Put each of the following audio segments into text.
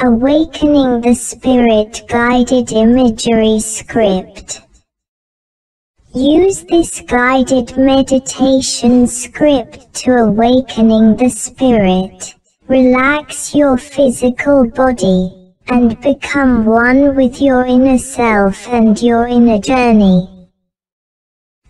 Awakening the Spirit Guided Imagery Script. Use this guided meditation script to awakening the spirit. Relax your physical body and become one with your inner self and your inner journey.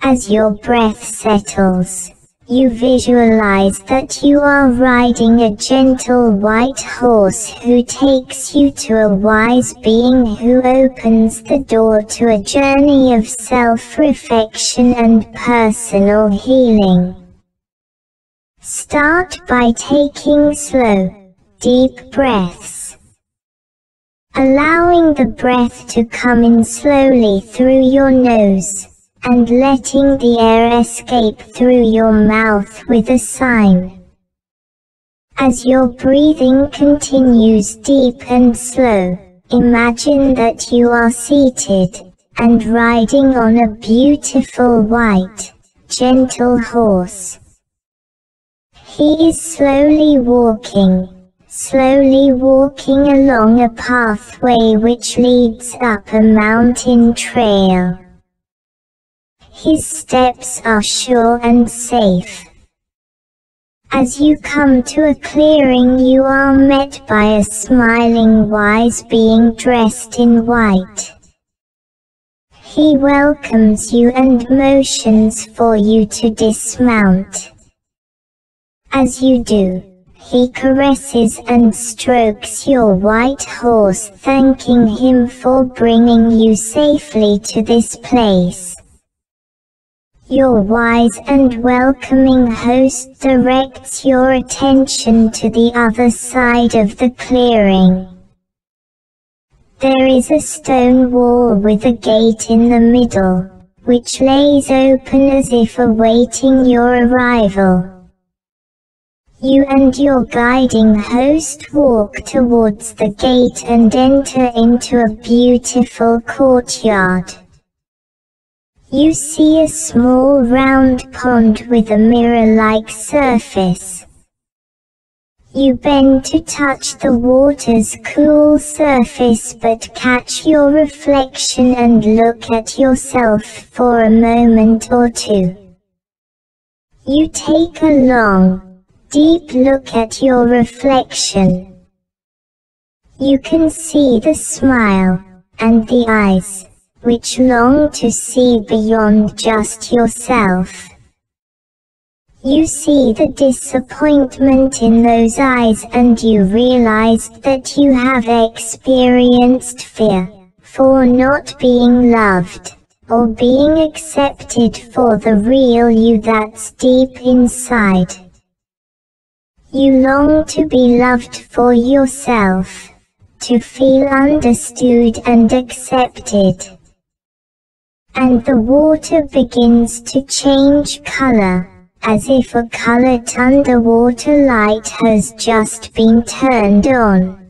As your breath settles, you visualize that you are riding a gentle white horse who takes you to a wise being who opens the door to a journey of self-reflection and personal healing. Start by taking slow, deep breaths. Allowing the breath to come in slowly through your nose and letting the air escape through your mouth with a sign. As your breathing continues deep and slow, imagine that you are seated and riding on a beautiful white, gentle horse. He is slowly walking, slowly walking along a pathway which leads up a mountain trail. His steps are sure and safe. As you come to a clearing you are met by a smiling wise being dressed in white. He welcomes you and motions for you to dismount. As you do, he caresses and strokes your white horse thanking him for bringing you safely to this place. Your wise and welcoming host directs your attention to the other side of the clearing. There is a stone wall with a gate in the middle, which lays open as if awaiting your arrival. You and your guiding host walk towards the gate and enter into a beautiful courtyard. You see a small round pond with a mirror-like surface. You bend to touch the water's cool surface but catch your reflection and look at yourself for a moment or two. You take a long, deep look at your reflection. You can see the smile, and the eyes which long to see beyond just yourself. You see the disappointment in those eyes and you realize that you have experienced fear for not being loved or being accepted for the real you that's deep inside. You long to be loved for yourself, to feel understood and accepted and the water begins to change color, as if a colored underwater light has just been turned on.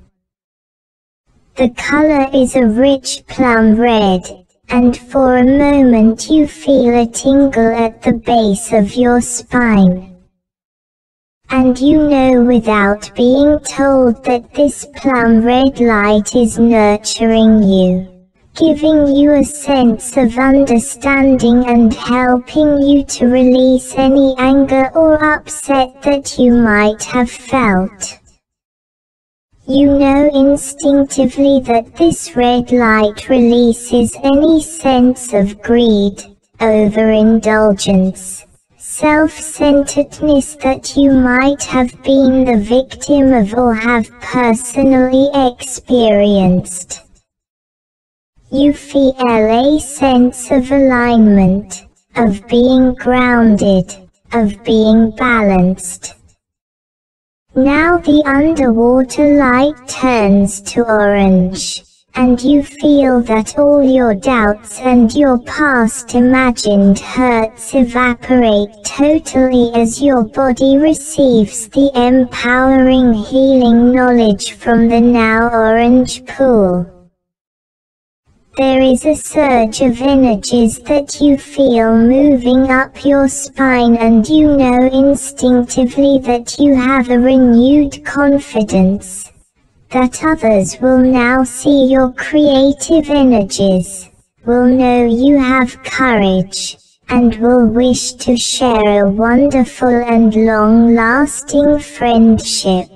The color is a rich plum red, and for a moment you feel a tingle at the base of your spine. And you know without being told that this plum red light is nurturing you giving you a sense of understanding and helping you to release any anger or upset that you might have felt. You know instinctively that this red light releases any sense of greed, overindulgence, self-centeredness that you might have been the victim of or have personally experienced. You feel a sense of alignment, of being grounded, of being balanced. Now the underwater light turns to orange, and you feel that all your doubts and your past imagined hurts evaporate totally as your body receives the empowering healing knowledge from the now orange pool. There is a surge of energies that you feel moving up your spine and you know instinctively that you have a renewed confidence, that others will now see your creative energies, will know you have courage, and will wish to share a wonderful and long-lasting friendship.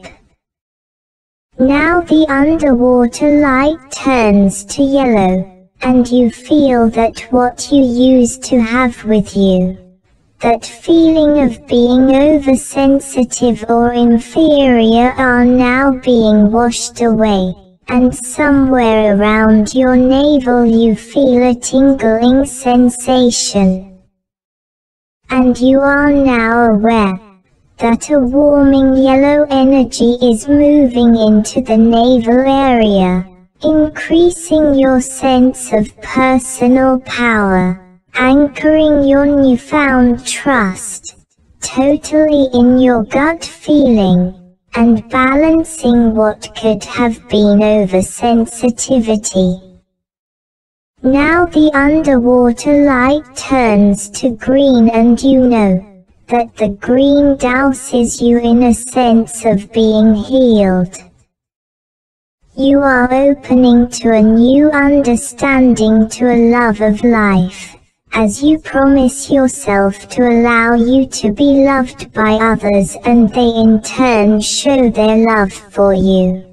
Now the underwater light turns to yellow, and you feel that what you used to have with you, that feeling of being oversensitive or inferior are now being washed away, and somewhere around your navel you feel a tingling sensation. And you are now aware that a warming yellow energy is moving into the navel area, increasing your sense of personal power, anchoring your newfound trust, totally in your gut feeling, and balancing what could have been oversensitivity. Now the underwater light turns to green and you know that the green douses you in a sense of being healed. You are opening to a new understanding to a love of life, as you promise yourself to allow you to be loved by others and they in turn show their love for you.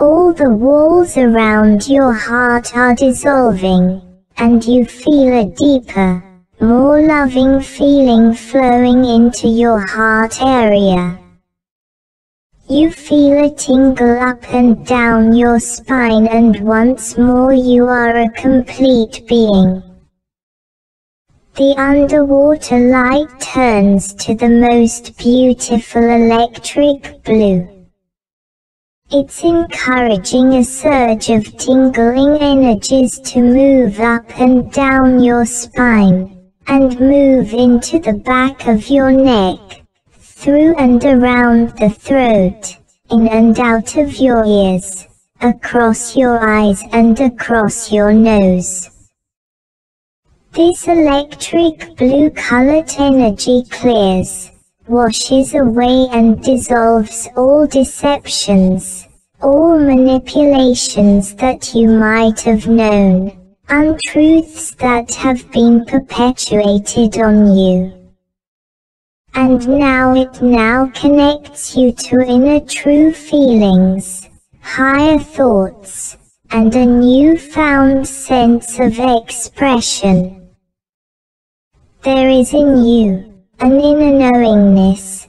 All the walls around your heart are dissolving, and you feel a deeper, more loving feeling flowing into your heart area. You feel a tingle up and down your spine and once more you are a complete being. The underwater light turns to the most beautiful electric blue. It's encouraging a surge of tingling energies to move up and down your spine and move into the back of your neck, through and around the throat, in and out of your ears, across your eyes and across your nose. This electric blue colored energy clears, washes away and dissolves all deceptions, all manipulations that you might have known untruths that have been perpetuated on you. And now it now connects you to inner true feelings, higher thoughts, and a newfound sense of expression. There is in you an inner knowingness,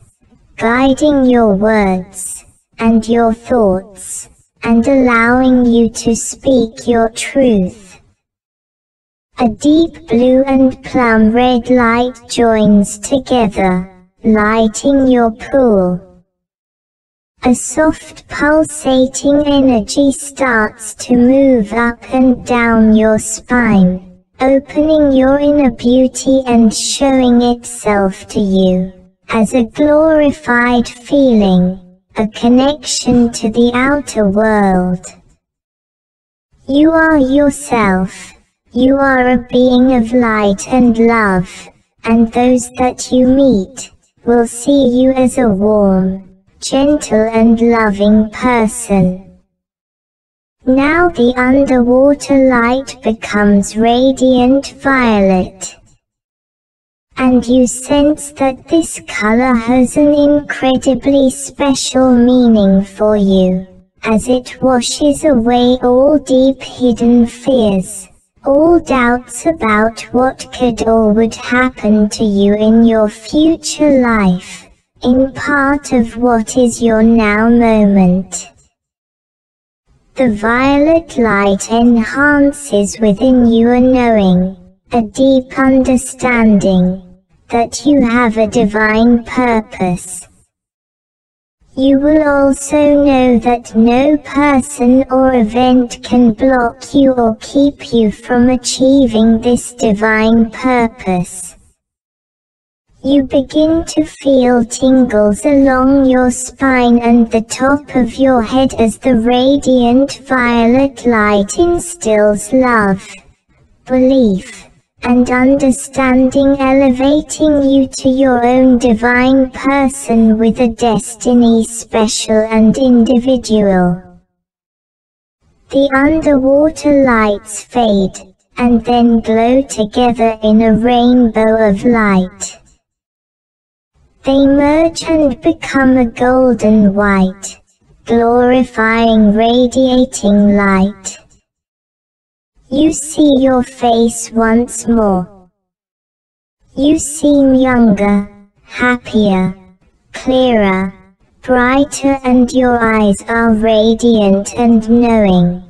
guiding your words and your thoughts, and allowing you to speak your truth. A deep blue and plum red light joins together, lighting your pool. A soft pulsating energy starts to move up and down your spine, opening your inner beauty and showing itself to you as a glorified feeling, a connection to the outer world. You are yourself you are a being of light and love, and those that you meet will see you as a warm, gentle and loving person. Now the underwater light becomes radiant violet. And you sense that this color has an incredibly special meaning for you, as it washes away all deep hidden fears all doubts about what could or would happen to you in your future life, in part of what is your now moment. The violet light enhances within you a knowing, a deep understanding, that you have a divine purpose, you will also know that no person or event can block you or keep you from achieving this divine purpose. You begin to feel tingles along your spine and the top of your head as the radiant violet light instills love, belief, and understanding elevating you to your own divine person with a destiny special and individual. The underwater lights fade, and then glow together in a rainbow of light. They merge and become a golden white, glorifying radiating light. You see your face once more. You seem younger, happier, clearer, brighter and your eyes are radiant and knowing.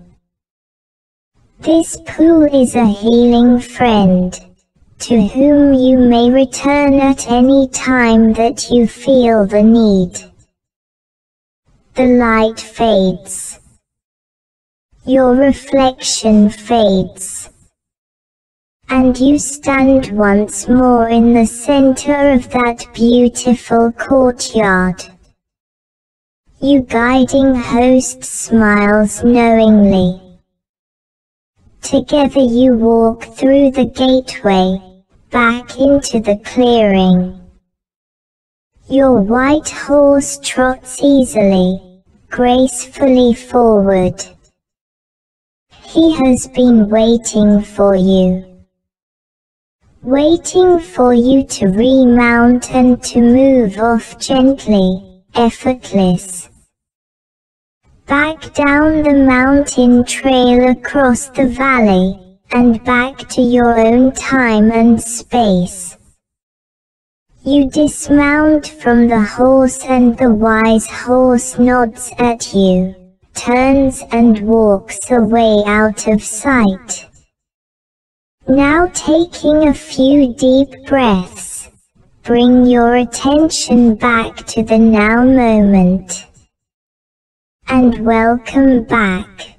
This pool is a healing friend, to whom you may return at any time that you feel the need. The light fades. Your reflection fades. And you stand once more in the center of that beautiful courtyard. You guiding host smiles knowingly. Together you walk through the gateway, back into the clearing. Your white horse trots easily, gracefully forward. He has been waiting for you. Waiting for you to remount and to move off gently effortless. Back down the mountain trail across the valley, and back to your own time and space. You dismount from the horse and the wise horse nods at you, turns and walks away out of sight. Now taking a few deep breaths, Bring your attention back to the now moment. And welcome back.